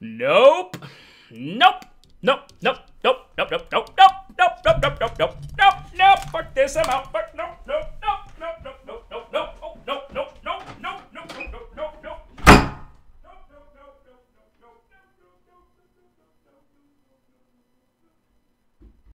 Nope. Nope. Nope. Nope. Nope. Nope. Nope. Nope. Nope. Nope. Nope. Nope. Nope. Nope. Nope. Nope. Fuck this. I'm out.